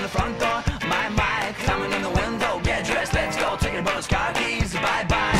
in the front door. My, my, Coming in the window. Get dressed, let's go. Take your bonus car keys. Bye bye.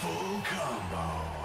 Full combo.